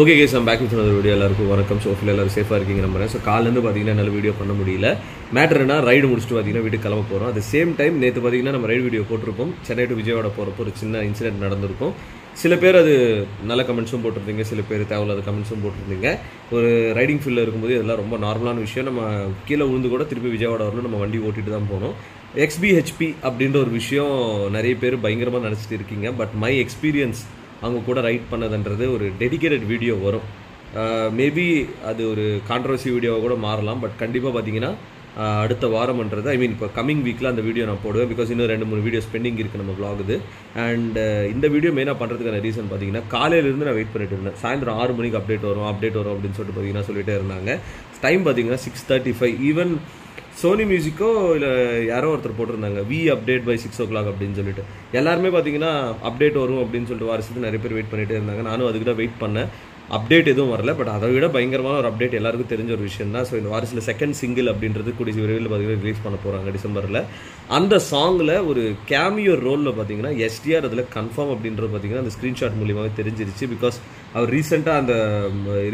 Okay guys நம்ம back with video எல்லாருக்கும் வணக்கம். சோஃபில் எல்லாரும் சேஃபாக இருக்கீங்க நம்புறேன். ஸோ காலேருந்து பார்த்தீங்கன்னா என்னால் வீடியோ பண்ண முடியல. மேட்டர்னா ரைடு முடிச்சுட்டு பார்த்தீங்கன்னா வீட்டுக்கு கிளம்ப போகிறோம் அட் சேம் டைம் நேற்று பார்த்தீங்கன்னா நம்ம ரைடு வீடியோ போட்டிருப்போம். சென்னை டு விஜயவாடா போகிறப்போ ஒரு சின்ன இன்சிடென்ட் நடந்திருக்கும். சில பேர் அது நல்ல கமெண்ட்ஸும் போட்டிருந்தீங்க. சில பேர் தேவையில்லாத கமெண்ட்ஸும் போட்டிருந்தீங்க. ஒரு ரைடிங் ஃபீல்டில் இருக்கும்போது இதெல்லாம் ரொம்ப நார்மலான விஷயம். நம்ம கீழே விழுந்து கூட திருப்பி விஜயவாடா வரணும் நம்ம வண்டி ஓட்டிட்டு தான் போனோம். எக்ஸ்பிஹெச்பி அப்படின்ற ஒரு விஷயம் நிறைய பேர் பயங்கரமாக நினச்சிட்டு இருக்கீங்க. பட் மை எக்ஸ்பீரியன்ஸ் அவங்க கூட ரைட் பண்ணதுன்றது ஒரு டெடிகேட்டட் வீடியோ வரும். மேபி அது ஒரு கான்ட்ரவர்சி வீடியோவாக கூட மாறலாம் பட் கண்டிப்பாக பார்த்தீங்கன்னா அடுத்த வாரம்ன்றது ஐ மீன் இப்போ கமிங் வீக்கில் அந்த வீடியோ நான் போடுவேன் பிகாஸ் இன்னும் ரெண்டு மூணு வீடியோஸ் பெண்டிங் இருக்குது நம்ம vlog இது. அண்ட் இந்த வீடியோ மெயினாக பண்ணுறதுக்கான ரீசன் பார்த்தீங்கன்னா காலையிலேருந்து நான் வெயிட் பண்ணிட்டு இருந்தேன். சாயந்தரம் ஆறு மணிக்கு அப்டேட் வரும் அப்டேட் வரும் அப்படின்னு சொல்லிட்டு பார்த்தீங்கன்னா சொல்லிட்டே இருந்தாங்க. டைம் பார்த்தீங்கன்னா six thirty five even Sony மியூசிக்கோ இல்லை யாரோ ஒருத்தர் போட்டிருந்தாங்க. We update by six o'clock அப்படின்னு சொல்லிட்டு. எல்லாருமே பார்த்தீங்கன்னா அப்டேட் வரும் அப்படின்னு சொல்லிட்டு வாரத்துக்கு நிறைய பேர் வெயிட் பண்ணிட்டே இருந்தாங்க. நானும் அதுக்கு தான் வெயிட் பண்ணேன். அப்டேட் எதுவும் வரல பட் அதை விட பயங்கரமான ஒரு அப்டேட் எல்லாருக்கும் தெரிஞ்ச ஒரு விஷயம் தான். ஸோ இந்த வாரத்தில் செகண்ட் சிங்கிள் அப்படின்றது கூடிய விரைவில் பார்த்தீங்கன்னா ரிலீஸ் பண்ண போகிறாங்க டிசம்பரில். அந்த சாங்கில் ஒரு கேமியோ ரோலில் பார்த்தீங்கன்னா எஸ்டிஆர் அதில் கன்ஃபார்ம் அப்படின்றது பார்த்தீங்கன்னா அந்த ஸ்க்ரீன்ஷாட் மூலியமாகவே தெரிஞ்சிருச்சு. பிகாஸ் அவர் ரீசெண்டாக அந்த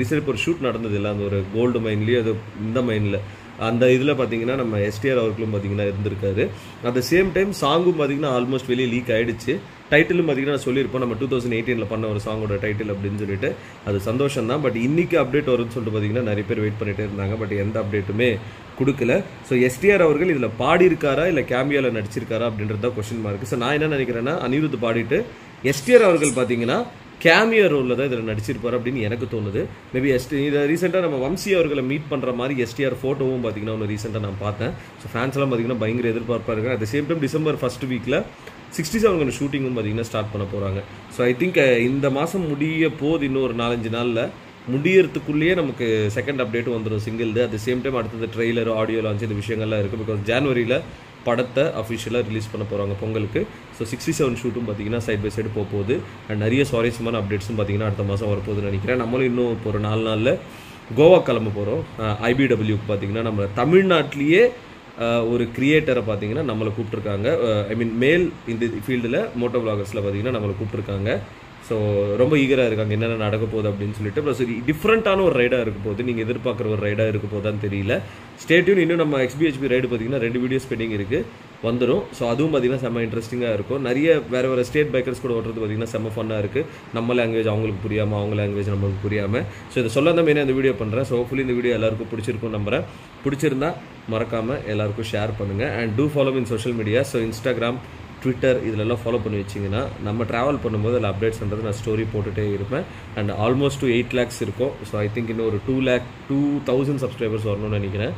ரீசெண்ட் ஒரு ஷூட் நடந்தது இல்லை அந்த ஒரு கோல்டு மைன்லேயே அது இந்த மைனில் அந்த இதில் பார்த்தீங்கன்னா நம்ம எஸ்டிஆர் அவர்களும் பார்த்தீங்கன்னா இருந்திருக்காரு. அட் த சேம் டைம் சாங்கும் பார்த்தீங்கன்னா ஆல்மோஸ்ட் வெளியே லீக் ஆகிடுச்சு டைட்டிலும் பார்த்தீங்கன்னா நான் சொல்லியிருப்போம் நம்ம டூ தௌசண்ட் எயிட்டீனில் பண்ண ஒரு சாங்கோட டைட்டில் அப்படின்னு சொல்லிட்டு. அது சந்தோஷம் தான். பட் இன்றைக்கி அப்டேட் வரும்னு சொல்லிட்டு பார்த்தீங்கன்னா நிறைய பேர் வெயிட் பண்ணிகிட்டே இருந்தாங்க. பட் எந்த அப்டேட்டுமே கொடுக்கல. ஸோ எஸ்டிஆர் அவர்கள் இதில் பாடியிருக்காரா? இல்லை கேமியாவில் நடிச்சிருக்காரா? அப்படின்றது தான் கொஷின் மார்க் ஸோ நான் என்ன நினைக்கிறேன்னா அனிருத் பாடிட்டு எஸ்டிஆர் அவர்கள் பார்த்தீங்கன்னா கேமியோ ரோலில் தான் இதில் நடிச்சிருப்பார் அப்படின்னு எனக்கு தோணுது. மேபி எஸ்டி இதை ரீசெண்டாக நம்ம வம்சி அவர்களை மீட் பண்ணுற மாதிரி எஸ்டிஆர் ஃபோட்டோவும் பார்த்தீங்கன்னா ஒன்று ரீசெண்டாக நான் பார்த்தேன். ஸோ ஃபேன்ஸ்லாம் பார்த்தீங்கன்னா பயங்கர எதிர்பார்ப்பாக இருக்காங்க. At same time December first வீக்கில் சிக்ஸ்டி செவன் ஷூட்டிங்கும் பார்த்தீங்கன்னா ஸ்டார்ட் பண்ண போகிறாங்க ஸோ ஐ திங்க் இந்த மாதம் முடிய போது இன்னும் ஒரு நாலஞ்சு நாளில் முடியறதுக்குள்ளேயே நமக்கு செகண்ட் அப்டேட் வந்துடும் single at the same time அடுத்தது ட்ரெய்லர் ஆடியோ லான்ச் இந்த விஷயங்கள்லாம் இருக்குது பிகாஸ் ஜான்வரியில் படத்தை அஃபிஷியலாக ரிலீஸ் பண்ண போகிறாங்க பொங்கலுக்கு. ஸோ சிக்ஸ்டி செவன் ஷூட்டும் பார்த்தீங்கன்னா சைட் பை சைடு போக போகுது அண்ட் நிறைய சுவாரஸ்யமான அப்டேட்ஸும் பார்த்தீங்கன்னா அடுத்த மாதம் வரப்போகுதுன்னு நினைக்கிறேன். நம்மளும் இன்னும் இப்போ ஒரு நாலு நாளில் கோவா கிளம்ப போகிறோம் ஐபிடபிள்யூக்கு பார்த்தீங்கன்னா நம்ம தமிழ்நாட்டிலேயே ஒரு கிரியேட்டரை பார்த்தீங்கன்னா நம்மளை கூப்பிட்ருக்காங்க ஐ மீன் மேல் இந்த ஃபீல்டில் மோட்டோ விளாகர்ஸில் பார்த்தீங்கன்னா நம்மளை கூப்பிட்ருக்காங்க ஸோ ரொம்ப ஈகராக இருக்காங்க. என்னென்ன நடக்க போகுது அப்படின்னு சொல்லிட்டு. ப்ளஸ் டிஃப்ரெண்ட்டான ஒரு ரைடாக இருக்க போகுது. நீங்கள் எதிர்பார்க்குற ஒரு ரைடாக இருக்க போதான்னு தெரியல. ஸ்டேட்யூன் இன்னும் நம்ம எக்ஸ்பிஹெச்பி ரைடு பார்த்தீங்கன்னா ரெண்டு வீடியோஸ் பெண்டிங் இருக்குது வந்துடும் ஸோ அதுவும் பார்த்தீங்கன்னா செம்ம இன்ட்ரெஸ்டிங்காக இருக்கும். நிறைய வேறு வேறு ஸ்டேட் பைக்கர்ஸ் கூட ஓட்டுறது பார்த்தீங்கன்னா செம்ம ஃபன்னாக இருக்குது நம்ம லாங்குவேஜ் அவங்களுக்கு புரியாமல் அவங்க லாங்குவேஜ் நம்மளுக்கு புரியாமல் ஸோ இதை சொல்லாத மாதிரி மெயினாக இந்த வீடியோ பண்ணுறேன் ஸோ ஹோப்ஃபுல்லி இந்த வீடியோ எல்லாருக்கும் பிடிச்சிருக்கும் நம்புறேன். பிடிச்சிருந்தா மறக்காமல் எல்லாருக்கும் ஷேர் பண்ணுங்கள் and do follow in social media so Instagram Twitter இதிலெல்லாம் ஃபாலோ பண்ணி வச்சிங்கன்னா நம்ம ட்ராவல் பண்ணும்போது அதில் அப்டேட்ஸ்ன்றது நான் ஸ்டோரி போட்டுகிட்டே இருப்பேன். And almost two eight lakhs இருக்கும். ஸோ ஐ திங்க் இன்னும் ஒரு two lakh two thousand subscribers வரணும்னு நினைக்கிறேன்.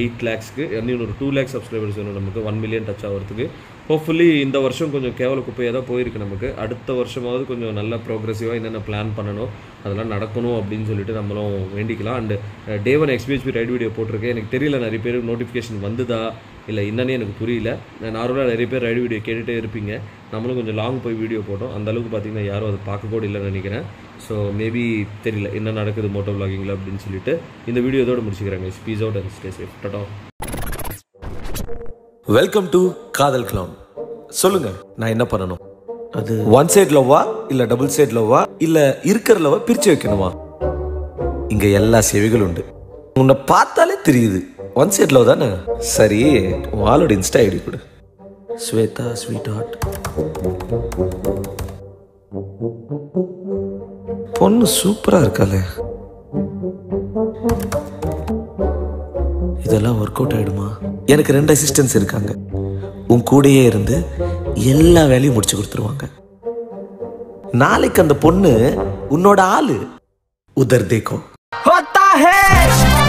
எயிட் லேக்ஸ்க்கு இன்னும் ஒரு டூ லேக் சப்ஸ்கிரைபர்ஸ் வேணும் நமக்கு. ஒன் மில்லியன் டச் ஆகிறதுக்கு. ஹோப்ஃபுல்லி இந்த வருஷம் கொஞ்சம் கேவல குப்பையாக தான் போயிருக்கு நமக்கு. அடுத்த வருஷமாவது கொஞ்சம் நல்ல ப்ரோக்ரெசிவாக என்னென்ன பிளான் பண்ணணும் அதெல்லாம் நடக்கணும் அப்படின்னு சொல்லிட்டு நம்மளும் வேண்டிக்கலாம். அண்டு டே ஒன் எக்ஸ்பிஹெச்பி ரைட் வீடியோ போட்டிருக்கேன். எனக்கு தெரியல நிறைய பேருக்கு நோட்டிஃபிகேஷன் வந்துதா இல்லை என்னன்னே எனக்கு புரியல. நார்மலாக நிறைய பேர் ரைடு வீடியோ கேட்டுகிட்டே இருப்பீங்க. நம்மளும் கொஞ்சம் லாங் போய் வீடியோ போட்டோம். அந்த அளவுக்கு பார்த்தீங்கன்னா யாரும் அதை பார்க்க கூட இல்லைன்னு நினைக்கிறேன். ஸோ மேபி தெரியல என்ன நடக்குது மோட்டோ விளாகிங்கில் அப்படின்னு சொல்லிட்டு. இந்த வீடியோ இதோட முடிச்சுக்கிறாங்க peace out and stay safe tata welcome to Kadhal clown சொல்லுங்க நான் என்ன பண்ணணும்? அது ஒன் சைட் லவ்வா இல்ல டபுள் சைட் லவ்வா இல்ல இருக்கிற லவ்வா பிரிச்சு வைக்கணுமா? இங்க எல்லா சேவைகளும் உண்டு. உன்னை பார்த்தாலே தெரியுது. ஒன் சைட் லவ் தானே? சரி ஆளோட இன்ஸ்டா ஐடி கொடு. ஸ்வேதா ஸ்வீட் ஹார்ட் பொண்ணு சூப்பரா இருக்காளே. இதெல்லாம் ஒர்க் அவுட் ஆயிடுமா? எனக்கு ரெண்டு அசிஸ்டன்ஸ் இருக்காங்க. உன் கூடயே இருந்து எல்லா வேலையும் முடிச்சு கொடுத்துருவாங்க. நாளைக்கு அந்த பொண்ணு உன்னோட ஆளு உதர் தேக்கோ